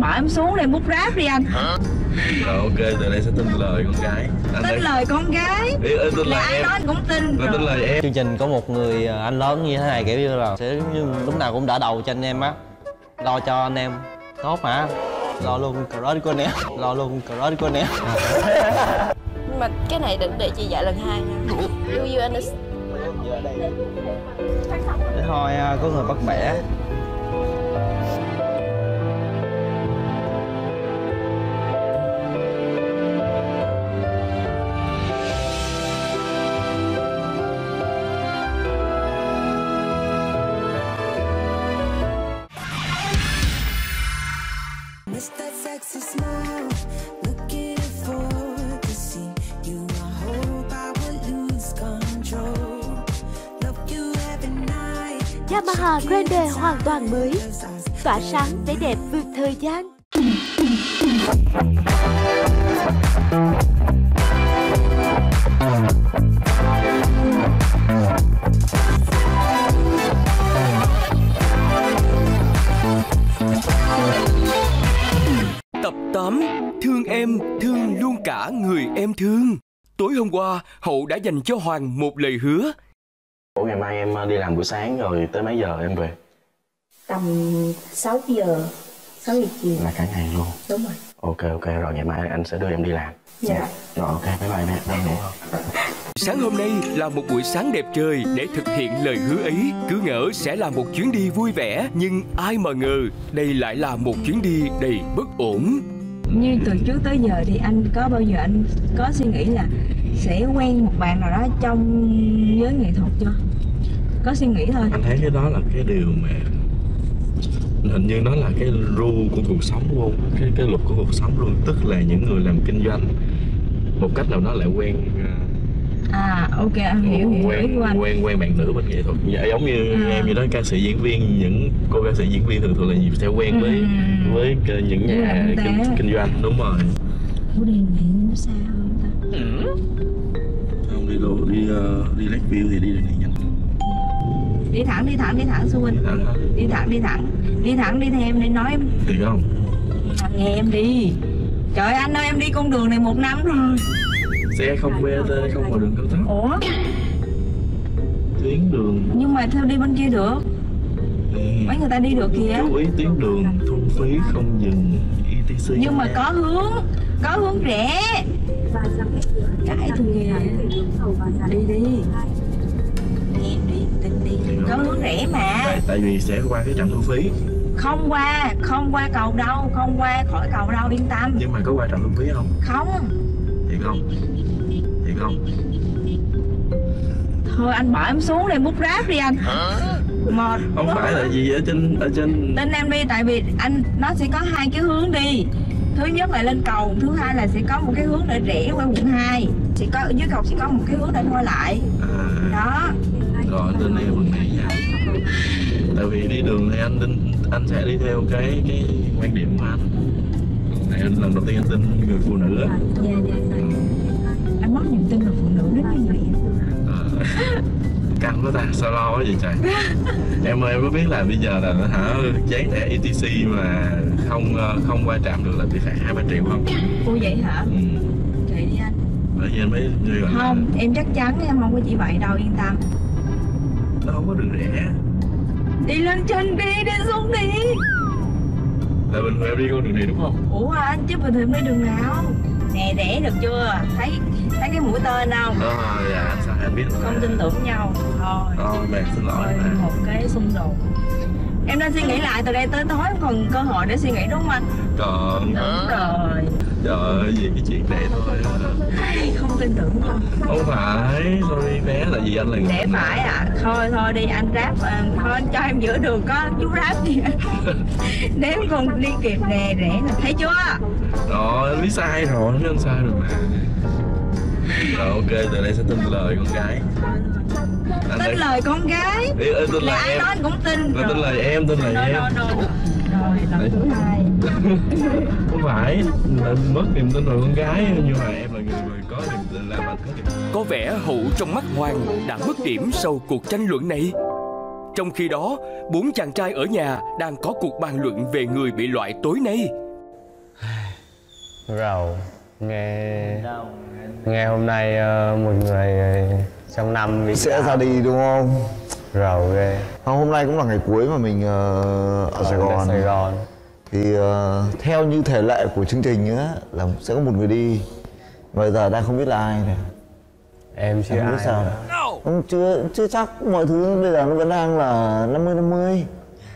bỏ em xuống đây bút ráp đi anh. Rồi ok từ đây sẽ tin lời con gái. Anh tin đây- lời con gái. Ý, ơi, tin lời ai em. nói anh cũng tin. Rồi tin lời em. Chương trình có một người à, anh lớn như thế này kiểu như là sẽ như lúc nào cũng đỡ đầu cho anh em á. Lo cho anh em. Tốt mà lo luôn crush của anh em. Lo luôn crush của anh em. Nhưng mà cái này định để chị dạy lần hai nha. You you understand để thôi à, có người bắt bẻ Yamaha Grande hoàn toàn mới. Tỏa sáng vẻ đẹp vượt thời gian. Tập 8 Thương em, thương luôn cả người em thương. Tối hôm qua, Hậu đã dành cho Hoàng một lời hứa. Ủa ngày mai em ờ, đi làm buổi sáng rồi tới mấy giờ em về? Tầm 6 giờ 6 giờ chiều. Là cả ngày luôn. Đúng rồi. Ok ok rồi ngày mai anh sẽ đưa em đi làm. Dạ. rồi ok bye bye mẹ đang ngủ không Sáng hôm nay là một buổi sáng đẹp trời để thực hiện lời hứa ấy. Cứ ngỡ sẽ là một chuyến đi vui vẻ Nhưng ai mà ngờ đây lại là một chuyến đi đầy bất ổn. Như từ trước tới giờ thì anh có bao giờ anh có suy nghĩ là sẽ quen một bạn nào đó trong giới nghệ thuật chưa có suy nghĩ thôi. Anh thấy cái đó là cái điều mà hình như nó là cái rule của cuộc sống luôn cái cái luật của cuộc sống luôn. Tức là những người làm kinh doanh một cách nào đó lại quen à ok anh hiểu hiểu quen của anh. quen quen bạn nữ bên nghệ thuật Dạ, giống như À. em như đó ca sĩ diễn viên những cô ca sĩ diễn viên thường thường là sẽ quen với Ừ. với cái- những Với nhà kinh, kinh doanh đúng rồi. Ủa đèn này nó sao không ta? Không đi đâu đi uh, đi Lakeview thì đi đường này đi thẳng đi thẳng đi thẳng xung quanh Đi thẳng đi thẳng đi thẳng. Đi đi theo em đi nói em. Thì không? Nghe em đi. Trời anh ơi em đi con đường này một năm rồi. Xe không BRT không vào đường cao tốc ủa? Tuyến đường. Nhưng mà theo đi bên kia được? Mấy người ta đi được kìa. Chú ý tuyến đường thu phí không dừng. Etc nhưng mà có hướng có hướng rẽ. Cãi tôi kìa. Đi đi có hướng rẽ mà. Tại, tại vì sẽ qua cái trạm thu phí. Không qua không qua cầu đâu không qua khỏi cầu đâu yên tâm. Nhưng mà có qua trạm thu phí không? Không. Thiệt không? Thiệt không? Thôi anh bỏ em xuống đây bút ráp đi anh. Một không phải là gì ở trên ở trên tin em đi tại vì anh nó sẽ có hai cái hướng đi. Thứ nhất là lên cầu thứ hai là sẽ có một cái hướng để rẽ qua quận 2 sẽ có dưới cầu sẽ có một cái hướng để quay lại. À, đó rồi tin em phần này nha tại vì đi đường thì anh tin anh sẽ đi theo cái cái quan điểm của anh. Này anh lần đầu tiên anh tin người phụ nữ á. Dạ dạ dạ anh mất niềm tin vào phụ nữ đến như vậy căng quá ta sao lo quá vậy trời. Em ơi em có biết là bây giờ là hả giấy thẻ etc mà không ờ, không qua trạm được là bị phạt hai ba triệu không? Cô vậy hả? Ừ. kệ đi anh. Bởi vì anh mới như là không em chắc chắn em không có chỉ vậy đâu yên tâm nó không có đường rẽ đi lên trên đi đi xuống đi. Là bình thường em đi con đường này đúng không? Ủa anh chứ bình thường đi đường nào? Nè rẽ được chưa? Thấy thấy cái mũi tên không? Ờ dạ sao anh biết rồi. Không tin tưởng nhau. Thôi. Thôi mẹ xin lỗi mà một cái xung đột. Em nên suy nghĩ lại từ đây tới tối còn cơ hội để suy nghĩ đúng không anh? Còn đúng rồi trời ơi vì cái chuyện này thôi. Không tin tưởng không? Không phải sorry bé là gì anh là để phải à. Thôi thôi đi anh ráp à, thôi anh cho em giữa đường có chú ráp đi. Nếu em còn đi kịp nè rẽ là thấy chưa? Rồi biết sai rồi biết anh sai rồi mà. Rồi ok từ đây sẽ tin lời con gái. Anh tin đây. lời con gái? Ý, tin là lời ai em. nói anh cũng tin. Là tin lời em tin lời Rồi, em. rồi, rồi, rồi lần thứ hai không phải là mất niềm tin vào con gái nhưng mà em là người, người có niềm tin làm anh có niềm Có vẻ Hậu trong mắt Hoàng đã mất điểm sau cuộc tranh luận này. Trong khi đó, bốn chàng trai ở nhà đang có cuộc bàn luận về người bị loại tối nay. Rầu Nghe Nghe hôm nay ờ, một người ờ, trong năm bị sẽ ra đi đúng không rầu ghê không, hôm nay cũng là ngày cuối mà mình ờ, ở Sài Ờ, Gòn. Sài Gòn. Thì ờ, theo như thể lệ của chương trình á là sẽ có một người đi. Bây giờ đang không biết là ai này Em chưa em biết sao không chưa chưa chắc mọi thứ bây giờ nó vẫn đang là 50 50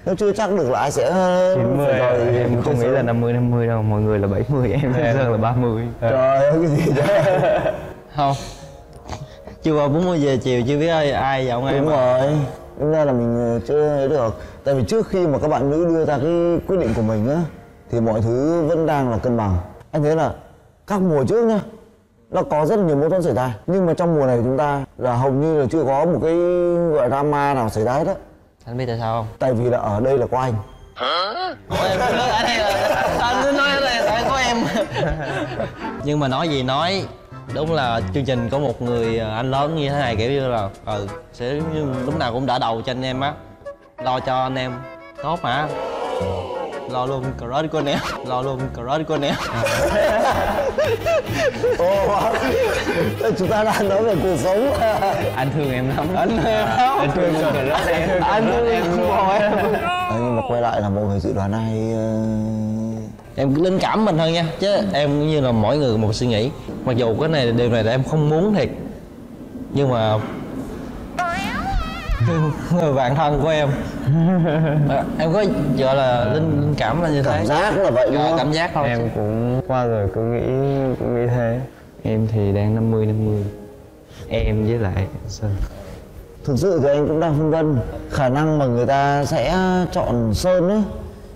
nó chưa chắc được là ai sẽ 90 phải rồi em không nghĩ là 50 50 đâu, mọi người là 70, em em. là 30 trời ơi cái gì đó không chưa qua 40 giờ chiều chưa biết ai, ai giọng ai đúng mà. rồi. Đúng ra là mình ờ, chưa được. Tại vì trước khi mà các bạn nữ đưa ra cái quyết định của mình á thì mọi thứ vẫn đang là cân bằng. Anh thấy là các mùa trước nhá nó có rất nhiều mâu thuẫn xảy ra. Nhưng mà trong mùa này của chúng ta là hầu như là chưa có một cái gọi drama nào xảy ra hết á. Anh biết tại sao không? Tại vì là ở đây là có anh. Ủa, em nói ở đây là anh cứ nói ở đây là tại có em. Nhưng mà nói gì nói đúng là chương trình có một người ờ, anh lớn như thế này kiểu như là ừ sẽ như lúc nào cũng đỡ đầu cho anh em á lo cho anh em tốt mà lo luôn crush của anh em lo luôn crush của anh em Ồ, chúng ta đang nói về cuộc sống Anh thương em lắm anh thương em lắm Anh thương em em thương anh thương em không em Đấy, nhưng mà quay lại là mọi người dự đoán ai ờ, em linh cảm mình thôi nha. Chứ em cũng như là mỗi người một suy nghĩ. Mặc dù cái này điều này là em không muốn thiệt. Nhưng mà người bạn thân của em. À, em có gọi là linh, linh cảm là như thế. Cảm giác là vậy đúng không? cảm giác thôi. Em cũng qua rồi cứ nghĩ cũng nghĩ thế. Em thì đang 50 50 Em với lại Sơn thực sự thì anh cũng đang phân vân khả năng mà người ta sẽ chọn sơn ấy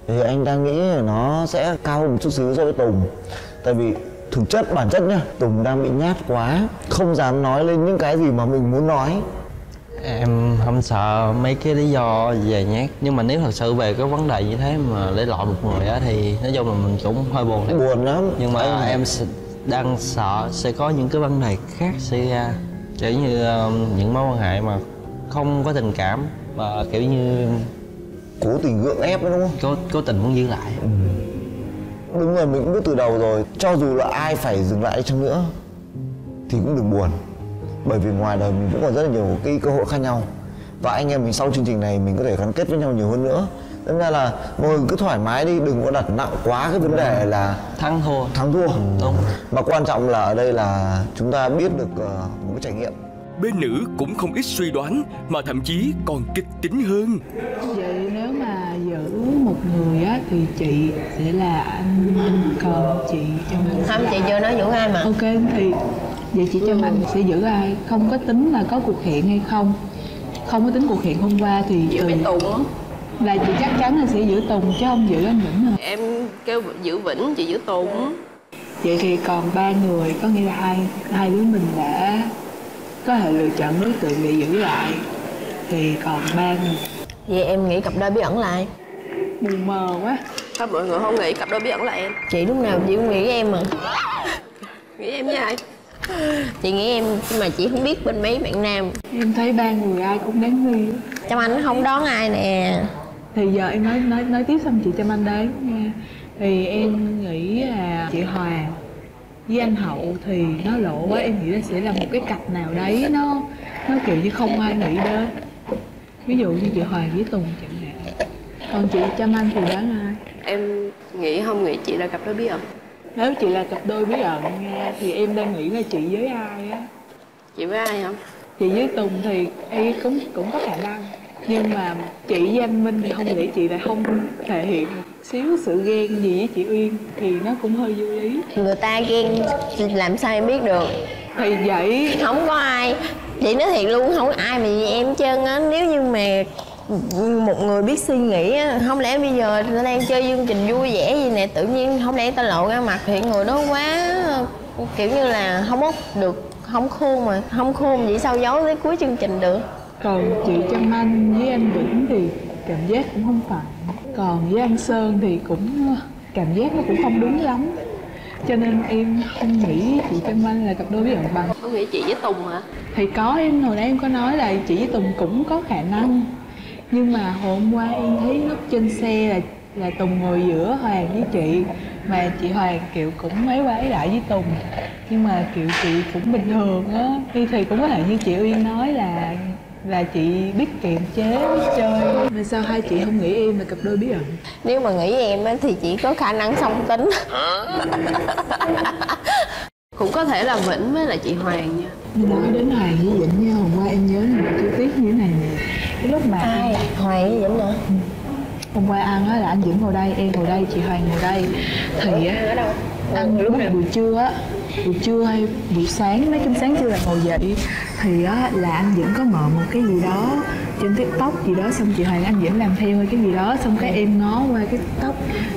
thì anh đang nghĩ là nó sẽ cao hơn một chút xíu so với tùng. Tại vì thực chất bản chất nhá tùng đang bị nhát quá không dám nói lên những cái gì mà mình muốn nói. Em không sợ mấy cái lý do về nhát nhưng mà nếu thật sự về cái vấn đề như thế mà để loại một người á thì nói chung là mình cũng hơi buồn thiệt. buồn lắm. Nhưng mà Anh- em đang sợ sẽ có những cái vấn đề khác xảy ra. Kiểu như um, những mối quan hệ mà không có tình cảm và kiểu như cố tình gượng ép ấy đúng không? Cố cố tình muốn giữ lại. Đúng rồi mình cũng biết từ đầu rồi. Cho dù là ai phải dừng lại chăng nữa thì cũng đừng buồn. Bởi vì ngoài đời mình vẫn còn rất là nhiều cái cơ hội khác nhau. Và anh em mình sau chương trình này mình có thể gắn kết với nhau nhiều hơn nữa. Nên ra là mọi người cứ thoải mái đi đừng có đặt nặng quá cái vấn đề là thắng thua. thắng thua. Đúng. Mà quan trọng là ở đây là chúng ta biết được ờ, một cái trải nghiệm. Bên nữ cũng không ít suy đoán mà thậm chí còn kịch tính hơn. Vậy nếu mà giữ một người á thì chị sẽ là anh còn chị trong Không chị chưa nói Vũ ai mà Ok thì vậy chị Trâm Anh sẽ giữ ai? Không có tính là có cuộc hẹn hay không? Không có tính cuộc hẹn hôm qua thì Giữ từ Tùng là chị chắc chắn là sẽ giữ Tùng chứ không giữ anh Vĩnh hả? Em kêu giữ Vĩnh, chị giữ Tùng Vậy thì còn ba người có nghĩa là hai hai đứa mình đã có thể lựa chọn đối tượng để giữ lại thì còn ba người Vậy em nghĩ cặp đôi bí ẩn là ai? Mù mờ quá. Sao mọi người không nghĩ cặp đôi bí ẩn là em? Chị lúc nào chị cũng nghĩ em mà. Nghĩ em với ai? Chị nghĩ em nhưng mà chị không biết bên mấy bạn nam. Em thấy ba người ai cũng đáng nghi. Trong anh không đón ai nè. Thì giờ em nói nói nói tiếp xong chị cho anh đấy nha. Thì em nghĩ là chị Hoàng với anh Hậu thì nó lộ quá. Em nghĩ là sẽ là một cái cặp nào đấy nó nó kiểu như không ai nghĩ đến. Ví dụ như chị Hoàng với Tùng chẳng còn chị Trâm Anh thì đoán ai? Em nghĩ không nghĩ chị là cặp đôi bí ẩn. Nếu chị là cặp đôi bí ẩn nha thì em đang nghĩ là chị với ai á? Chị với ai không? chị với Tùng thì em cũng cũng có khả năng. Nhưng mà chị với anh Minh thì không nghĩ chị lại không thể hiện một xíu sự ghen gì với chị Uyên thì nó cũng hơi vô lý Người ta ghen làm sao em biết được? Thì vậy Không có ai. Chị nói thiệt luôn không có ai mà như em hết trơn á. Nếu như mà một người biết suy nghĩ á Không lẽ bây giờ ta đang chơi chương trình vui vẻ gì nè Tự nhiên không lẽ ta lộ ra mặt thì người đó quá Kiểu như là không có được không khôn mà không khôn vậy sao giấu tới cuối chương trình được? Còn chị Trâm Anh với anh Vĩnh thì cảm giác cũng không phải. Còn với anh Sơn thì cũng cảm giác nó cũng không đúng lắm. Cho nên em không nghĩ chị Trâm Anh là cặp đôi bí ẩn bằng. Không nghĩ chị với Tùng hả? thì có em hồi nãy em có nói là chị với Tùng cũng có khả năng nhưng mà hôm qua em thấy lúc trên xe là là Tùng ngồi giữa Hoàng với chị. Mà chị Hoàng kiểu cũng mấy quái lại với Tùng. Nhưng mà kiểu chị cũng bình thường á. Thì thì cũng có thể như chị Uyên nói là là chị biết kiềm chế biết chơi. Mà sao hai chị không nghĩ em là cặp đôi bí ẩn? Nếu mà nghĩ em á thì chỉ có khả năng song tính. Cũng có thể là vĩnh với lại chị hoàng nha. Nói đến Hoàng với Vĩnh nha hôm qua em nhớ một chi tiết như thế này nè cái lúc mà ai? Hoàng với vĩnh nữa. Hôm qua ăn á là anh Vĩnh ngồi đây em ngồi đây chị Hoàng ngồi đây. Thì á ăn lúc buổi trưa á buổi trưa hay buổi sáng mấy cơm sáng chưa là ngồi dậy. Thì á là anh Vĩnh có mở một cái gì đó trên tiktok gì đó xong chị Hoàng anh Vĩnh làm theo cái gì đó xong cái em ngó qua cái tiktok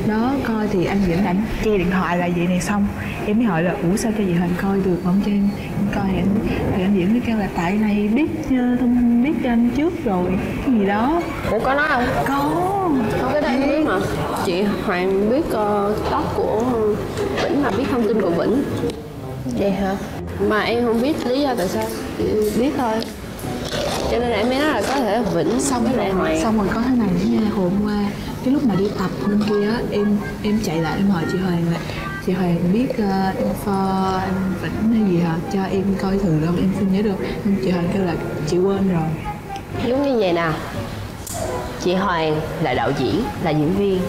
đó coi thì anh Vĩnh ảnh che điện thoại là vậy này xong em mới hỏi là ủa sao cho chị Hoàng coi được không cho em coi thì anh, thì anh Vĩnh mới kêu là tại này biết ờ, thông biết cho anh trước rồi. Cái gì đó. Ủa có nói không? Có. Không cái đây biết mà. Chị hoàng biết uh, tóc của vĩnh là biết thông tin của vĩnh. Vậy hả? Mà em không biết lý do tại sao. Chị biết thôi. Cho nên là em mới nói là có thể vĩnh xong với lại rồi hoàng. xong rồi có thế này nữa nha hôm qua cái lúc mà đi tập hôm kia á em em chạy lại em hỏi chị Hoàng là chị Hoàng biết uh, info anh Vĩnh hay gì hả? Cho em coi thử không? Em xin nhớ được. Nhưng chị Hoàng kêu là chị quên rồi. Giống như vậy nào chị hoàng là đạo diễn là diễn viên.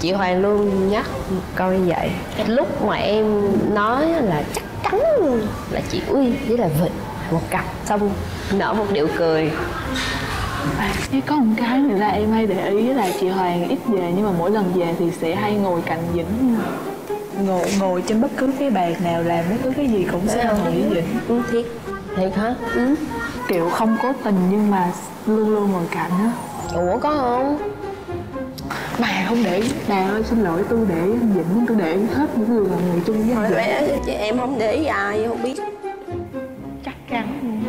Chị hoàng luôn nhắc câu như vậy. Lúc mà em nói là chắc chắn là chị uy với là vịnh một cặp xong nở một điệu cười. À, cái có một cái nữa là em hay để ý là chị Hoàng ít về nhưng mà mỗi lần về thì sẽ hay ngồi cạnh Vĩnh ngồi ngồi trên bất cứ cái bàn nào làm bất cứ cái gì cũng sẽ ngồi với Vĩnh ừ, thiệt. Thiệt hả? Ừ. kiểu không cố tình nhưng mà luôn luôn ngồi cạnh á. Ủa có không? Bà không để bà ơi xin lỗi tôi để Vĩnh tôi để hết những người là người chung với anh chị em không để ý ai không biết. Chắc chắn.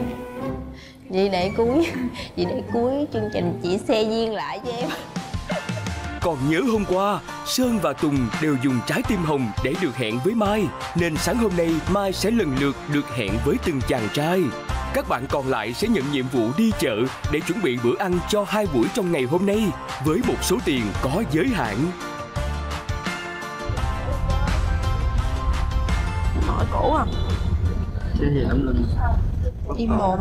Vậy để cuối Vậy để cuối chương trình chị xe duyên lại cho em Còn nhớ hôm qua, Sơn và Tùng đều dùng trái tim hồng để được hẹn với Mai, nên sáng hôm nay Mai sẽ lần lượt được hẹn với từng chàng trai. Các bạn còn lại sẽ nhận nhiệm vụ đi chợ để chuẩn bị bữa ăn cho hai buổi trong ngày hôm nay với một số tiền có giới hạn. Mỏi cổ à Cái gì lắm Linh Im mồm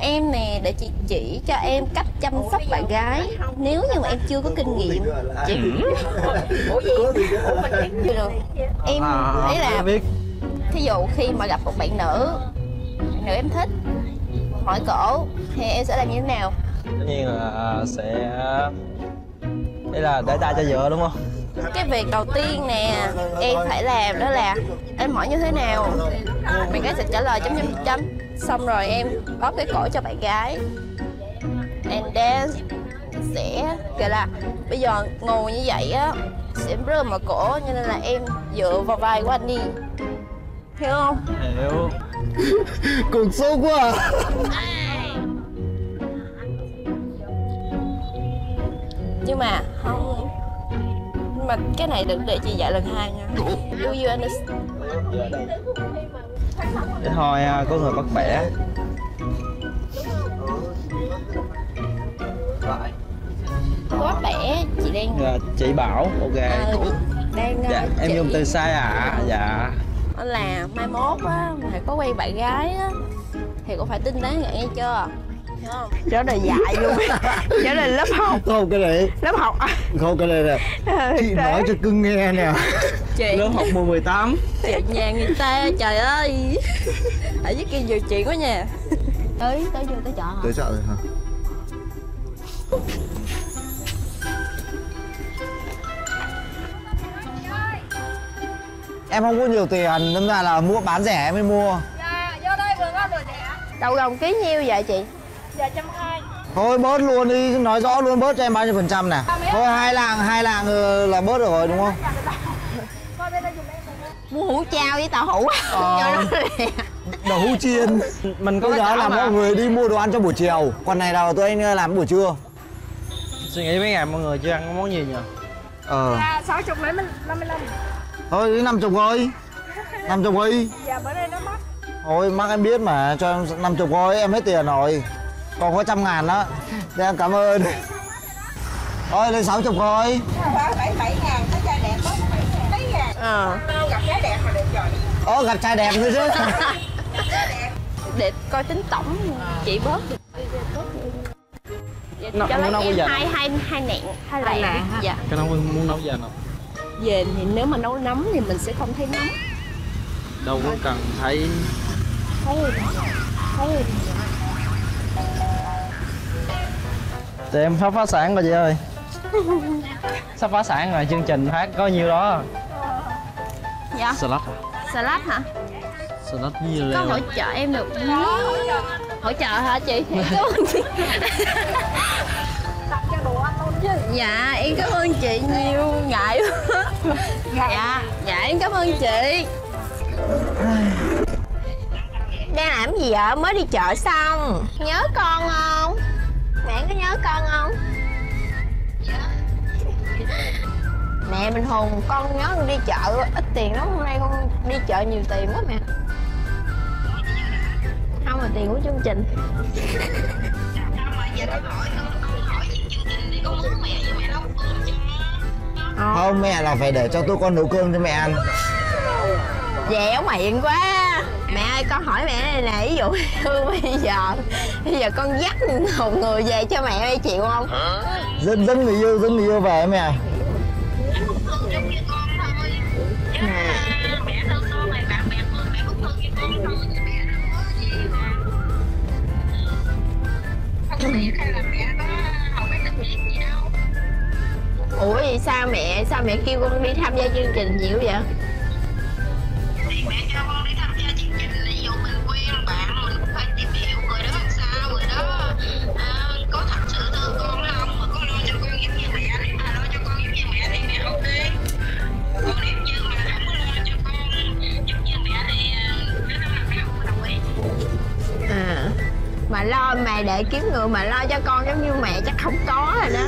Em nè để chị chỉ cho em cách chăm sóc bạn gái. Nếu như mà em chưa có kinh nghiệm. Chị Ủa gì? Ủa mình được. Em thấy là Thí dụ khi mà gặp một bạn nữ Bạn nữ em thích Hỏi cổ Thì em sẽ làm như thế nào? Tất nhiên là sẽ đây là để tay cho vợ đúng không? Cái việc đầu tiên nè Em phải làm đó là Em hỏi như thế nào? Bạn gái sẽ trả lời chấm chấm chấm Xong rồi em bóp cái cổ cho bạn gái And then sẽ gọi là Bây giờ ngồi như vậy á Sẽ rất là mở cổ Cho nên là em dựa vào vai của anh đi Hiểu không? hiểu Cuộc sâu quá à. Nhưng mà không Nhưng mà cái này đừng để chị dạy lần hai nha Do you understand? Để thôi à, có người bắt bẻ. Có bẻ chị đang Dạ, chị bảo ok. Ờ, đang ờ, dạ em dùng từ sai à dạ. Là mai mốt á mà có quen bạn gái á thì cũng phải tinh tế vậy nghe chưa? Trở đời dạy luôn. Trở đời lớp học. Không cái này lớp học. À, Không cái này nè. Chị nói cho cưng nghe nè chuyện lớp học 1018 chuyện nhà người ta trời ơi. Ở dưới kia nhiều chuyện quá nha. Tới tới vô tới chợ hả? Tới chợ rồi hả? Em không có nhiều tiền nên ra là mua bán rẻ em mới mua. Đầu gồng ký nhiêu vậy chị? Thôi bớt luôn đi, nói rõ luôn bớt cho em bao nhiêu phần trăm nè. Thôi hai lạng, hai lạng ờ, là bớt được rồi đúng không? Mua hủ chao với tàu hủ. Ờ. Đó. Đậu hũ chiên. Mình có cái là mà. mọi người đi mua đồ ăn cho buổi chiều. Còn này là tụi anh làm buổi trưa. Suy nghĩ mấy ngày mọi người chưa ăn món gì nhỉ? Ờ. Sáu chục mấy năm mươi Thôi đi năm chục thôi. Năm chục đi. Dạ bữa nay nó mắc. Thôi mắc em biết mà. Cho em năm chục thôi. Em hết tiền rồi. Còn có trăm ngàn đó Dạ em cảm ơn. Thôi lên 60 thôi. Bảy bảy ngàn có trai đẹp có bảy ngàn mấy ngàn ờ. Gặp gái đẹp mà được rồi Ồ gặp trai đẹp nữa chứ. Để coi tính tổng chị bớt. Được Nó- cho nó lấy em hai hai hai nẹn hai lạng dạ. Cái nấu muốn nấu giờ nào? Về thì nếu mà nấu nấm thì mình sẽ không thấy nấm. Đâu có cần thấy. Thấy thấy thì em sắp phá sản rồi chị ơi. Sắp phá sản rồi chương trình phát có nhiêu đó dạ. Salad à salad hả? Salad với có leo hỗ trợ em được hỗ trợ hả chị? Em cảm ơn chị. Dạ em cảm ơn chị nhiều. Ngại quá. Dạ. dạ em cảm ơn chị. Đang làm gì vậy? Mới đi chợ xong. Nhớ con không? Mẹ có nhớ con không mẹ bình thường con nhớ con đi chợ ít tiền lắm hôm nay con đi chợ nhiều tiền quá mẹ. Không là tiền của chương trình. Không mẹ là phải để cho tôi con nấu cơm cho mẹ ăn. Dẻo miệng quá. Mẹ ơi con hỏi mẹ này nè ví dụ bây giờ bây giờ con dắt một người về cho mẹ ơi chịu không? Dẫn dẫn người yêu, dẫn người yêu về mẹ ủa vậy sao mẹ sao mẹ kêu con đi tham gia chương trình nhiều vậy? Mà để kiếm người mà lo cho con giống như mẹ chắc không có rồi đó.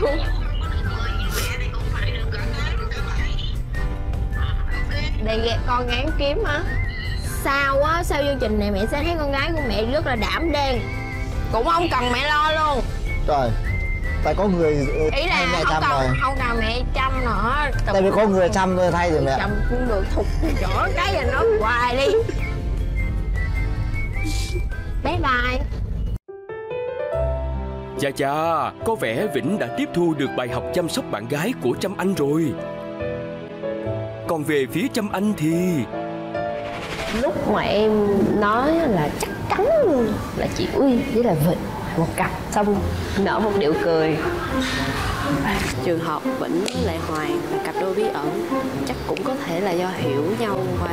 Để ghẹ- con gắng kiếm hả? Sao á? Sau chương trình này mẹ sẽ thấy con gái của mẹ rất là đảm đang? Cũng không cần mẹ lo luôn. Trời Tại có người ừ, ý là mẹ không chăm cần rồi. không cần mẹ chăm nữa. Tại vì có người chăm tôi thay rồi mẹ. Chăm cũng được thục chỗ cái rồi nói hoài đi bye bye. Chà chà, có vẻ Vĩnh đã tiếp thu được bài học chăm sóc bạn gái của Trâm Anh rồi. Còn về phía Trâm Anh thì? Lúc mà em nói là chắc chắn là chị Uy với là Vịnh một cặp xong nở một điệu cười. Trường hợp Vĩnh với lại Hoàng là cặp đôi bí ẩn chắc cũng có thể là do hiểu nhau quá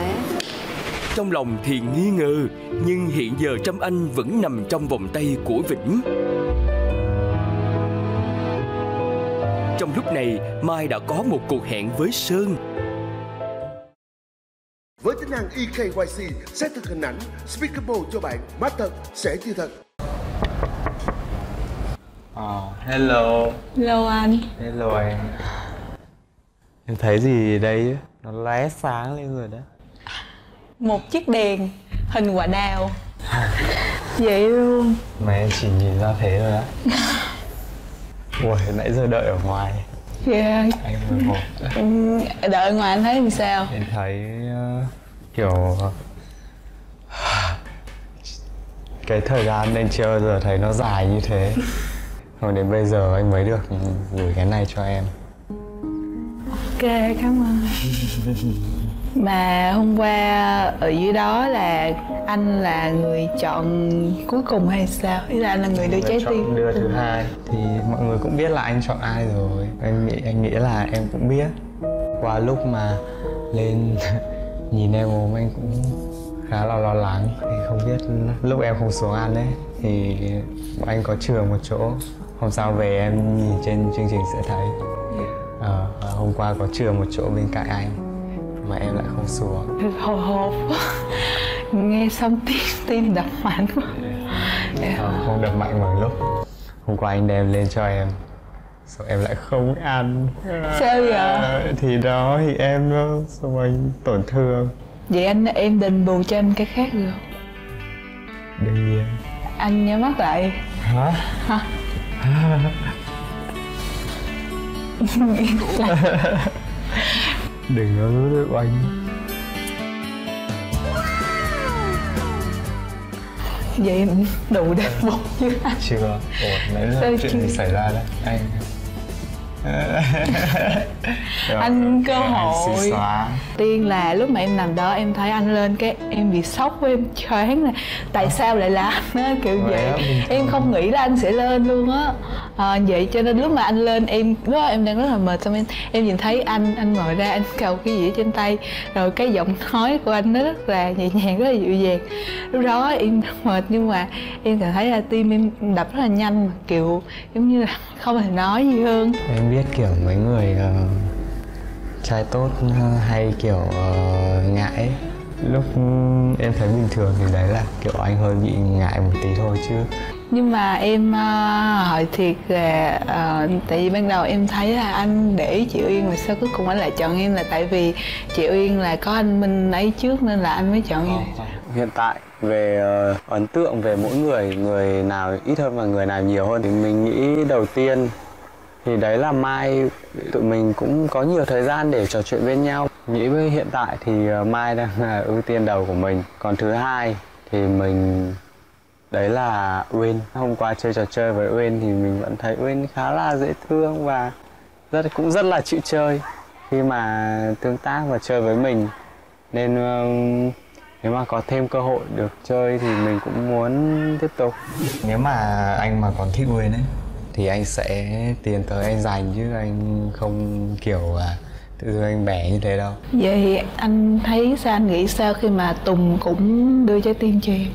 trong lòng thì nghi ngờ, nhưng hiện giờ Trâm Anh vẫn nằm trong vòng tay của Vĩnh. Trong lúc này, Mai đã có một cuộc hẹn với Sơn. Với tính năng EKYC xác thực hình ảnh, speakable cho bạn, mắt thật sẽ như thật. Ờ, hello Hello anh Hello em Em thấy gì ấy? Nó lóe sáng lên rồi đó Một chiếc đèn hình quả đào. Vậy luôn Mà em chỉ nhìn ra thế rồi á. Ui, nãy giờ đợi ở ngoài. Yeah Anh hồi hộp Ừ, Đợi ngoài anh thấy làm sao? Em thấy ờ, kiểu Cái thời gian lên chưa giờ thấy nó dài như thế. Rồi đến bây giờ anh mới được gửi cái này cho em. Ok cảm ơn Mà hôm qua ở dưới đó là anh là người chọn cuối cùng hay sao? Ý là anh là người đưa trái tim. đưa thứ hai. Thì mọi người cũng biết là anh chọn ai rồi. Anh nghĩ anh nghĩ là em cũng biết. Qua lúc mà lên nhìn em ốm anh cũng khá là lo lắng. Thì không biết lúc em không xuống ăn ấy thì bọn anh có chừa một chỗ. Hôm sau về em nhìn trên chương trình sẽ thấy. Ờ, và hôm qua có chừa một chỗ bên cạnh anh mà em lại không xuống. Hồi hộp. Nghe xong tim, tim đập mạnh. Quá Ờ, không đập mạnh bằng lúc. Hôm qua anh đem lên cho em xong em lại không ăn. Sao vậy? À, thì đó thì em đó xong anh tổn thương. Vậy anh em đền bù cho anh cái khác được. Không? đương nhiên. Anh nhắm mắt lại. Hả? Hả đừng có giúp anh vậy em đủ đẹp bụng như anh. Chưa. Ủa nãy là Sao chuyện chưa? gì xảy ra đấy? Anh. Anh cơ hội. tiên là lúc mà em nằm đó em thấy anh lên cái em bị sốc với em choáng nè tại sao lại là á kiểu Vậy. em không nghĩ là anh sẽ lên luôn á à, vậy cho nên lúc mà anh lên em lúc đó em đang rất là mệt. Xong em em nhìn thấy anh anh ngồi ra anh cầu cái gì ở trên tay. Rồi cái giọng nói của anh nó rất là nhẹ nhàng rất là dịu dàng. Lúc đó em rất mệt nhưng mà em cảm thấy là tim em đập rất là nhanh kiểu giống như là không thể nói gì hơn. Em biết kiểu mấy người uh, trai tốt ờ, hay kiểu uh, ngại lúc em thấy bình thường thì đấy là kiểu anh hơi bị ngại một tí thôi chứ nhưng mà em à, hỏi thiệt là ờ, tại vì ban đầu em thấy là anh để ý chị Uyên mà sao cuối cùng anh lại chọn em là tại vì chị Uyên là có anh Minh ấy trước nên là anh mới chọn em. Ờ, vâng. Hiện tại về uh, ấn tượng về mỗi người người nào ít hơn và người nào nhiều hơn thì mình nghĩ đầu tiên thì đấy là mai. Tụi mình cũng có nhiều thời gian để trò chuyện với nhau. Nghĩ với hiện tại thì ờ, mai đang là ưu tiên đầu của mình. Còn thứ hai thì mình đấy là Uyên hôm qua chơi trò chơi với Uyên thì mình vẫn thấy Uyên khá là dễ thương và rất cũng rất là chịu chơi. Khi mà tương tác và chơi với mình nên um, nếu mà có thêm cơ hội được chơi thì mình cũng muốn tiếp tục. Nếu mà anh mà còn thích Uyên ấy thì anh sẽ tiến tới anh giành chứ anh không kiểu à, tự dưng anh bẻ như thế đâu. Vậy anh thấy sao? Anh nghĩ sao khi mà Tùng cũng đưa trái tim cho em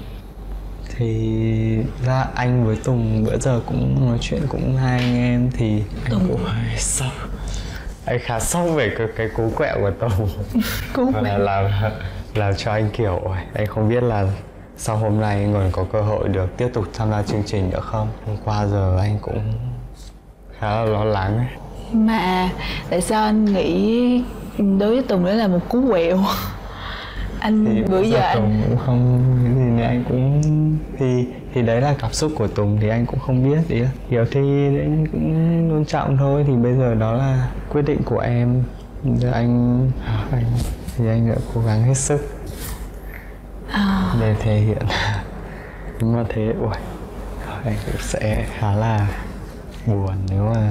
thì ra anh với Tùng bữa giờ cũng nói chuyện cũng hai anh em thì anh cũng hơi sốc anh khá sốc về cái, cái cú quẹo của Tùng Cú quẹo. làm làm cho anh kiểu "Ôi, anh không biết là sau hôm nay anh còn có cơ hội được tiếp tục tham gia chương trình nữa không hôm qua giờ anh cũng khá là lo lắng ấy. mà tại sao anh nghĩ đối với Tùng đó là một cú quẹo anh thì bữa giờ anh Tùng cũng không cái gì nên anh cũng thì thì đấy là cảm xúc của Tùng thì anh cũng không biết ý kiểu thì anh cũng tôn trọng thôi. Thì bây giờ đó là quyết định của em. Giờ anh anh thì anh đã cố gắng hết sức À. để thể hiện. Nhưng mà thế ui anh cũng sẽ khá là buồn nếu mà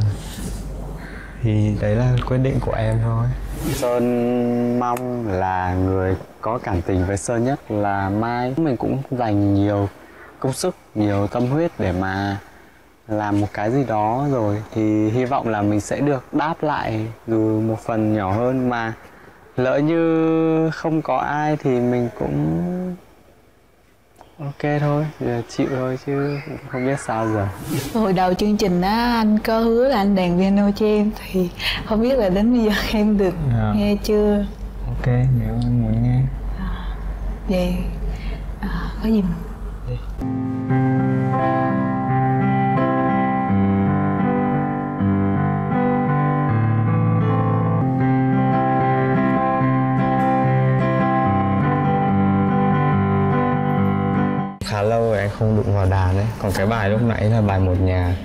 thì đấy là quyết định của em thôi Sơn mong là người có cảm tình với Sơn nhất là Mai. Mình cũng dành nhiều công sức, nhiều tâm huyết để mà làm một cái gì đó rồi. Thì hy vọng là mình sẽ được đáp lại dù một phần nhỏ hơn mà. Lỡ như không có ai thì mình cũng ok thôi, giờ chịu thôi chứ không biết sao giờ. Hồi đầu chương trình á anh có hứa là anh đàn piano cho em thì không biết là đến bây giờ em được Dạ. nghe chưa? Ok, nếu anh muốn nghe. Vậy à, có gì khá lâu rồi anh không đụng vào đàn đấy còn cái bài lúc nãy là bài một nhà.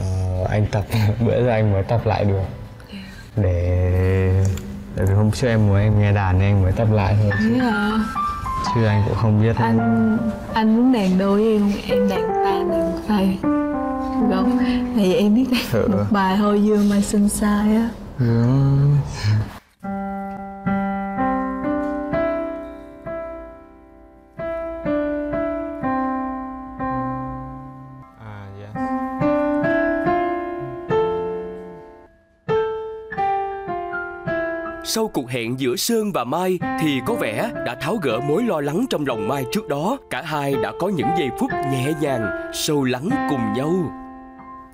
Ờ, anh tập bữa giờ anh mới tập lại được. Để tại vì hôm trước em muốn em nghe đàn nên anh mới tập lại thôi. Thế à, chứ anh cũng không biết. Anh anh muốn đàn đôi với em em đàn ta đàn tay không thì em biết đàn Ừ. một bài thôi dương mai sinh sai á. Ừ. Sau cuộc hẹn giữa Sơn và Mai thì có vẻ đã tháo gỡ mối lo lắng trong lòng Mai trước đó. Cả hai đã có những giây phút nhẹ nhàng, sâu lắng cùng nhau.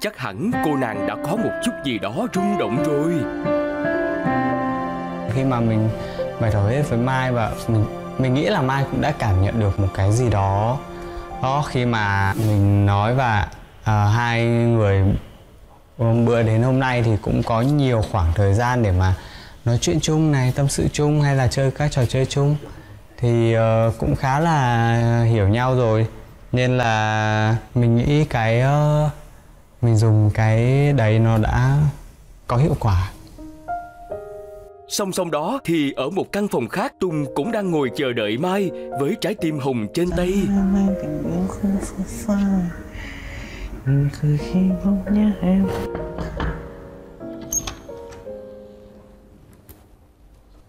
Chắc hẳn cô nàng đã có một chút gì đó rung động rồi. khi mà mình bày tỏ hết với Mai và mình mình nghĩ là Mai cũng đã cảm nhận được một cái gì đó đó khi mà mình nói và uh, hai người hôm bữa đến hôm nay thì cũng có nhiều khoảng thời gian để mà nói chuyện chung này tâm sự chung hay là chơi các trò chơi chung thì ờ, cũng khá là hiểu nhau rồi. Nên là mình nghĩ cái ờ, mình dùng cái đấy nó đã có hiệu quả. Song song đó thì ở một căn phòng khác Tùng cũng đang ngồi chờ đợi Mai với trái tim hồng trên tay.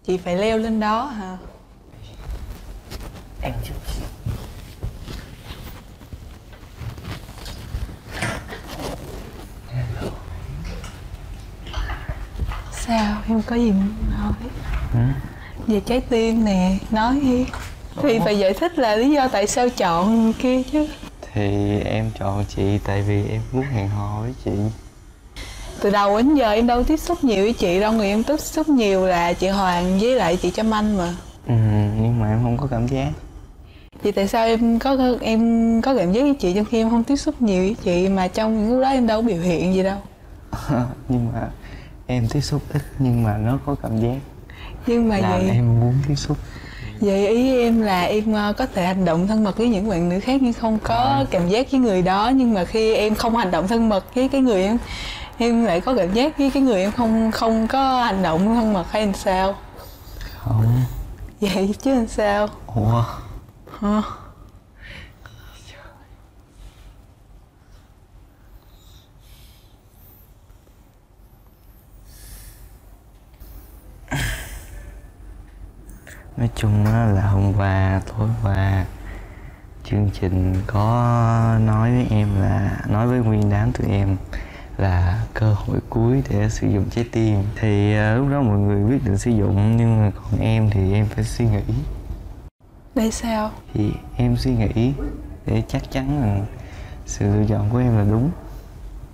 Chị phải leo lên đó hả? Em chưa sao? Em có gì muốn nói? Về trái tim nè nói đi. Thì phải giải thích là lý do tại sao chọn kia chứ. Thì em chọn chị tại vì em muốn hẹn hò với chị từ đầu đến giờ em đâu tiếp xúc nhiều với chị đâu người em tiếp xúc nhiều là chị Hoàng với lại chị Trâm Anh mà. Ừ, Nhưng mà em không có cảm giác. Vậy tại sao em có em có cảm giác với chị trong khi em không tiếp xúc nhiều với chị mà trong những lúc đó em đâu có biểu hiện gì đâu? Nhưng mà em tiếp xúc ít nhưng mà nó có cảm giác nhưng mà Làm vậy em muốn tiếp xúc. vậy ý em là em ờ, có thể hành động thân mật với những bạn nữ khác nhưng không có cảm giác với người đó nhưng mà khi em không hành động thân mật với cái người em em lại có cảm giác với cái người em không không có hành động thân mật hay làm sao? Không. Vậy chứ làm sao? Ủa? Hả? Nói chung á là hôm qua tối qua chương trình có nói với em là nói với nguyên đám tụi em là cơ hội cuối để sử dụng trái tim. Thì à, lúc đó mọi người quyết định sử dụng nhưng mà còn em thì em phải suy nghĩ. Đây sao? Thì em suy nghĩ để chắc chắn rằng sự lựa chọn của em là đúng.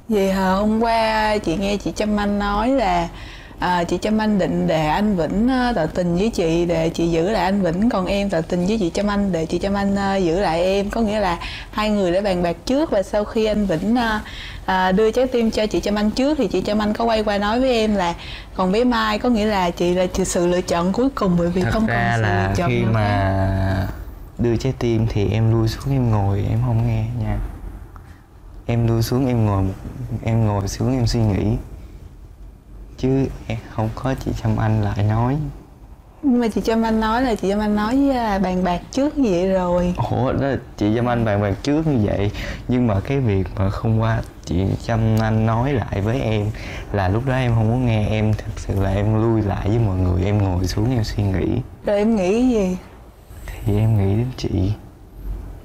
Vậy hả, hôm qua chị nghe chị Trâm Anh nói là à, chị Trâm Anh định để anh Vĩnh à, tỏ tình với chị để chị giữ lại anh Vĩnh. Còn em tỏ tình với chị Trâm Anh để chị Trâm Anh à, giữ lại em. Có nghĩa là hai người đã bàn bạc trước và sau khi anh Vĩnh à, à, đưa trái tim cho chị Trâm Anh trước thì chị Trâm Anh có quay qua nói với em là còn bé Mai có nghĩa là chị là sự lựa chọn cuối cùng bởi vì thật không còn ra sự là lựa chọn khi mà đưa trái tim thì em lui xuống em ngồi em không nghe nha. Em lui xuống em ngồi em ngồi xuống em suy nghĩ chứ em không có chị Trâm Anh lại nói. Nhưng mà chị Trâm Anh nói là chị Trâm Anh nói với à, bàn bạc trước như vậy rồi. Ủa đó chị Trâm Anh bàn bạc trước như vậy Nhưng mà cái việc mà không qua chị Trâm Anh nói lại với em Là lúc đó em không có nghe em Thật sự là em lui lại với mọi người Em ngồi xuống em suy nghĩ. Rồi em nghĩ cái gì? Thì em nghĩ đến chị.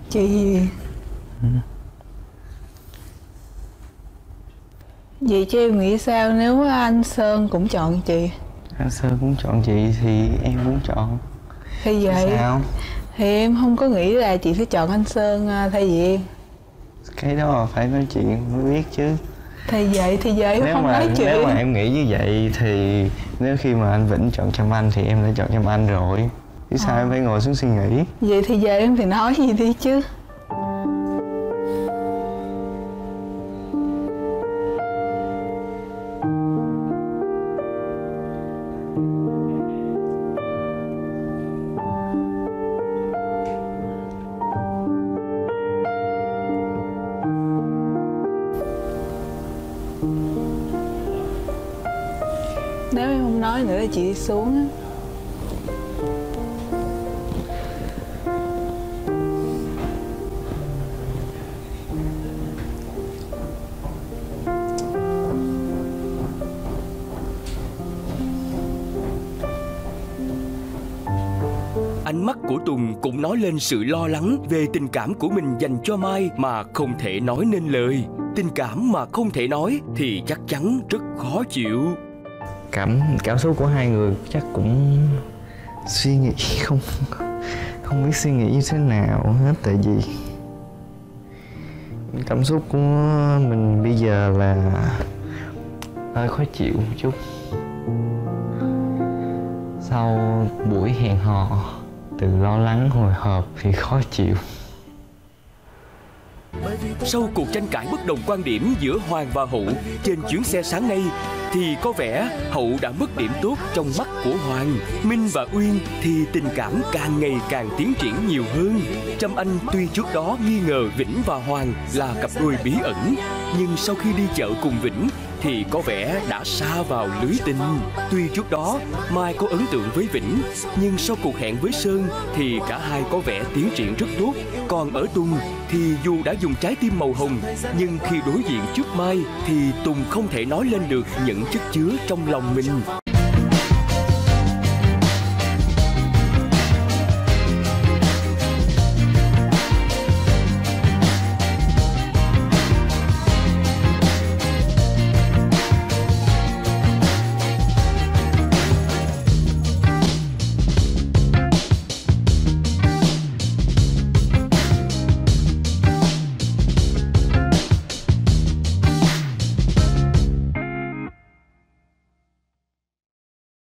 Chị gì? Ừ. vậy chứ em nghĩ sao nếu anh Sơn cũng chọn chị? Anh Sơn cũng chọn chị thì em cũng chọn. Thì vậy Sao? thì em không có nghĩ là chị sẽ chọn anh Sơn à, thay vì em. Cái đó phải nói chuyện mới biết chứ. Thì vậy thì vậy em nếu không mà nói chuyện. nếu mà em nghĩ như vậy thì nếu khi mà anh Vĩnh chọn Trâm Anh thì em đã chọn Trâm Anh rồi. Chứ sao Ờ. em phải ngồi xuống suy nghĩ? Vậy thì giờ em thì nói gì đi chứ nữa là chị đi xuống á Ánh mắt của Tùng cũng nói lên sự lo lắng về tình cảm của mình dành cho Mai mà không thể nói nên lời. Tình cảm mà không thể nói thì chắc chắn rất khó chịu cảm cảm xúc của hai người chắc cũng suy nghĩ không không biết suy nghĩ như thế nào hết tại vì cảm xúc của mình bây giờ là hơi khó chịu một chút. Sau buổi hẹn hò từ lo lắng hồi hộp thì khó chịu. Sau cuộc tranh cãi bất đồng quan điểm giữa Hoàng và Hữu trên chuyến xe sáng nay, thì có vẻ Hậu đã mất điểm tốt trong mắt của Hoàng. Minh và Uyên thì tình cảm càng ngày càng tiến triển nhiều hơn. Trâm Anh tuy trước đó nghi ngờ Vĩnh và Hoàng là cặp đôi bí ẩn, nhưng sau khi đi chợ cùng Vĩnh thì có vẻ đã xa vào lưới tình. Tuy trước đó Mai có ấn tượng với Vĩnh, nhưng sau cuộc hẹn với Sơn thì cả hai có vẻ tiến triển rất tốt. Còn ở Tùng thì dù đã dùng trái tim màu hồng, nhưng khi đối diện trước Mai thì Tùng không thể nói lên được những chất chứa trong lòng mình.